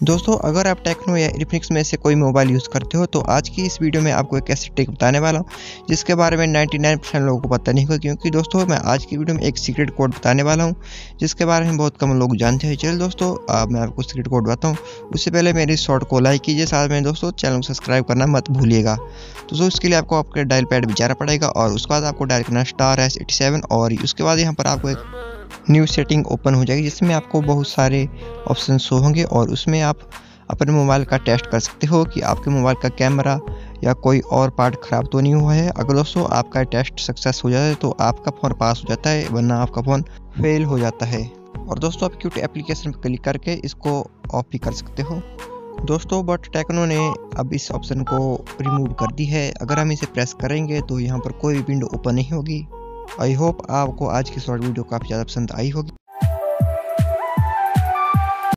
दोस्तों, अगर आप टेक्नो या इलेक्ट्रिक्स में से कोई मोबाइल यूज़ करते हो तो आज की इस वीडियो में आपको एक ऐसी टेक बताने वाला हूँ, जिसके बारे में 99 परसेंट लोगों को पता नहीं होगा, क्योंकि दोस्तों, मैं आज की वीडियो में एक सीक्रेट कोड बताने वाला हूँ, जिसके बारे में बहुत कम लोग जानते हैं। चलिए दोस्तों आप मैं आपको सीक्रेट कोड बताता हूँ। उससे पहले मेरी शॉर्ट को लाइक कीजिए, साथ में दोस्तों चैनल को सब्सक्राइब करना मत भूलिएगा। दोस्तों उसके लिए आपको आपके डायल पैड भी जाना पड़ेगा और उसके बाद आपको डायल करना स्टार एस और उसके बाद यहाँ पर आपको एक न्यू सेटिंग ओपन हो जाएगी, जिसमें आपको बहुत सारे ऑप्शन शो होंगे और उसमें आप अपने मोबाइल का टेस्ट कर सकते हो कि आपके मोबाइल का कैमरा या कोई और पार्ट ख़राब तो नहीं हुआ है। अगर दोस्तों आपका टेस्ट सक्सेस हो जाता है तो आपका फ़ोन पास हो जाता है, वरना आपका फ़ोन फेल हो जाता है। और दोस्तों आप क्यूट एप्लीकेशन पर क्लिक करके इसको ऑफ़ भी कर सकते हो। दोस्तों बट टेक्नो ने अब इस ऑप्शन को रिमूव कर दी है। अगर हम इसे प्रेस करेंगे तो यहाँ पर कोई विंडो ओपन नहीं होगी। आई होप आपको आज की शॉर्ट वीडियो काफ़ी ज़्यादा पसंद आई होगी।